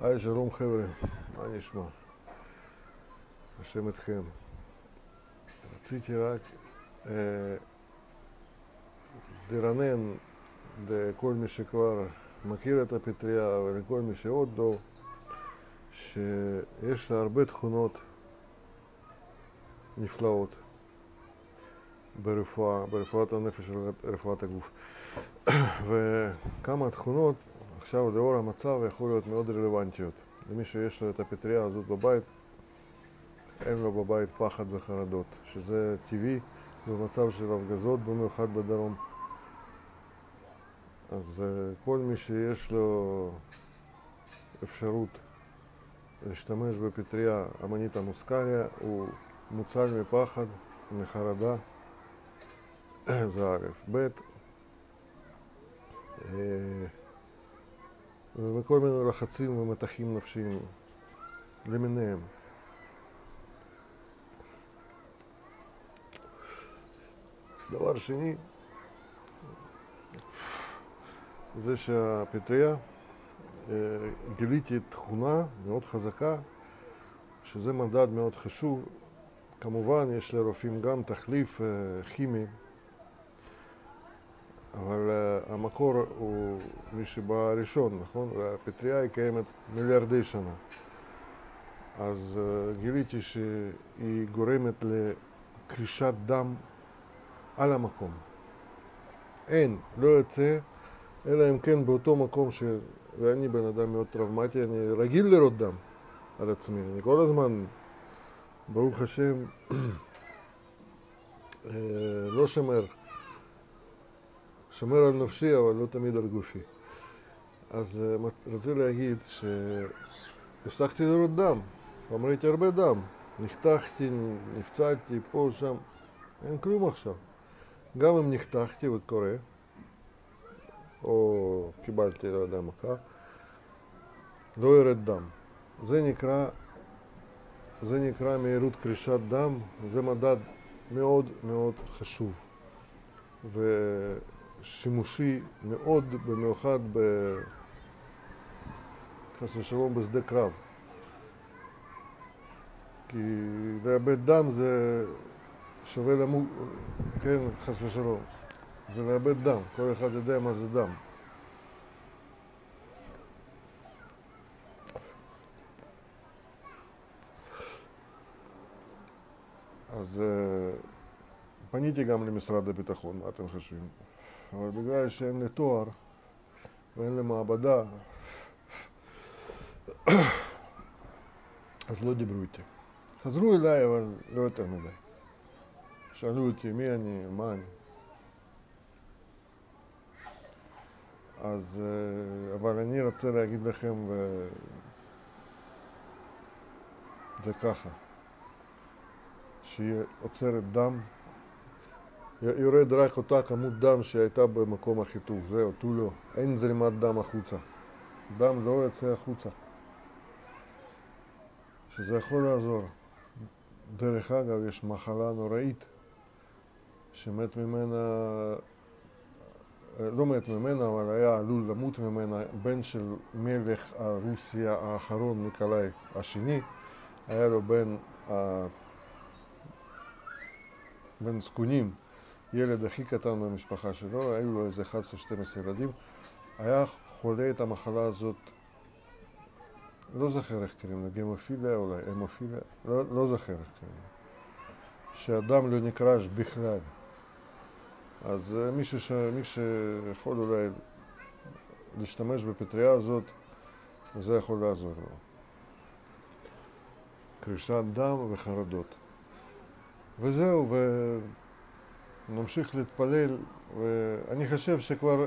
היי, שלום חבר'ה, מה נשמע? השם אתכם. רציתי רק אה, לרנן לכל מי שכבר מכיר את הפטריה ולכל מי שעוד לא, שיש לה הרבה תכונות נפלאות ברפואה, ברפואת הנפש ורפואת הגוף. וכמה תכונות עכשיו לאור המצב יכול להיות מאוד רלוונטיות. למי שיש לו את הפטריה הזאת בבית, אין לו בבית פחד וחרדות, שזה טבעי במצב של הפגזות, במיוחד בדרום. אז uh, כל מי שיש לו אפשרות להשתמש בפטריה אמנית המוסקריה הוא מוצל מפחד, מחרדה, זה א', ב', ומכל מיני לחצים ומתחים נפשיים למיניהם. דבר שני, זה שהפטריה, אה, גיליתי תכונה מאוד חזקה, שזה מדד מאוד חשוב. כמובן, יש לרופאים גם תחליף אה, כימי, אבל uh, המקור הוא מי שבא ראשון, נכון? והפטריה היא קיימת מיליארדי שנה. אז uh, גיליתי שהיא גורמת לקרישת דם על המקום. אין, לא יוצא, אלא אם כן באותו מקום ש... ואני בן אדם מאוד טראומטי, אני רגיל לראות דם על עצמי. אני כל הזמן, ברוך השם, אה, לא שומר שומר על נפשי, אבל לא תמיד על גופי. אז uh, רציתי להגיד שהפסקתי לראות דם, פעם ראיתי הרבה דם. נחתכתי, נפצעתי, פה, שם, אין כלום עכשיו. גם אם נחתכתי וקורה, או קיבלתי, לא יודע, מכה, לא יורד דם. זה נקרא, זה נקרא מהירות קרישת דם, זה מדד מאוד מאוד חשוב. ו... שימושי מאוד, במיוחד ב... חס ושלום בשדה קרב. כי לאבד דם זה שווה למות, כן, חס ושלום. זה לאבד דם, כל אחד יודע מה זה דם. אז uh, פניתי גם למשרד הביטחון, מה אתם חושבים? אבל בגלל שאין לי תואר ואין לי מעבדה, אז לא דיברו איתי. חזרו אליי, אבל לא יותר מדי. שאלו אותי מי אני, מה אני. אז, אה, אבל אני רוצה להגיד לכם, זה ככה, שהיא עוצרת דם יורד רק אותה כמות דם שהייתה במקום החיתוך, זהו, תו לא. אין זרימת דם החוצה. דם לא יוצא החוצה. שזה יכול לעזור. דרך אגב, יש מחלה נוראית שמת ממנה, לא מת ממנה, אבל היה עלול למות ממנה, בן של מלך רוסיה האחרון, ניקולאי השני, היה לו בן, בן זקונים. ילד הכי קטן במשפחה שלו, היו לו איזה 11-12 ילדים, היה חולה את המחלה הזאת, לא זוכר איך קוראים לה, גמופיליה אולי, המופיליה, לא, לא זוכר איך קוראים לה, שהדם לא נקרש בכלל. אז אה. מי שיכול אולי להשתמש בפטריה הזאת, זה יכול לעזור לו. קרישת דם וחרדות. וזהו, ו... נמשיך להתפלל, ואני חושב שכבר,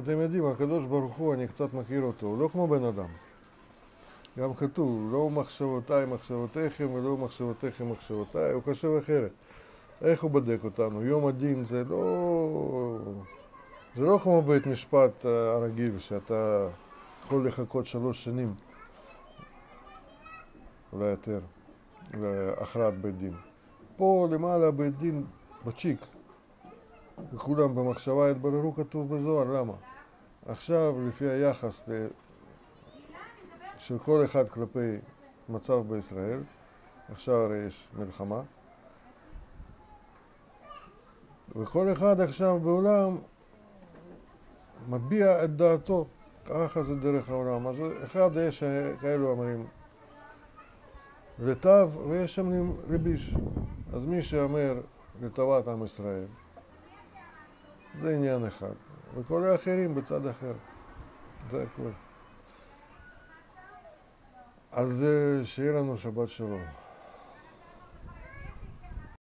אתם יודעים, הקדוש ברוך הוא, אני קצת מכיר אותו, הוא לא כמו בן אדם. גם כתוב, לא מחשבותיי מחשבותיכם ולא מחשבותיכם מחשבותיי, הוא חושב אחרת. איך הוא בודק אותנו? יום הדין זה לא... זה לא כמו בית משפט הרגיל, שאתה יכול לחכות שלוש שנים, אולי יותר, להכרעת בית דין. פה למעלה בית דין בצ'יק. וכולם במחשבה התבררו כתוב בזוהר, למה? עכשיו, לפי היחס של כל אחד כלפי מצב בישראל, עכשיו הרי יש מלחמה, וכל אחד עכשיו בעולם מביע את דעתו, ככה זה דרך העולם. אז אחד יש כאלו אומרים לטב ויש אומרים לביש. אז מי שאומר לטובת עם ישראל, זה עניין אחד, וכל האחרים בצד אחר, זה הכול. אז שיהיה לנו שבת שלום.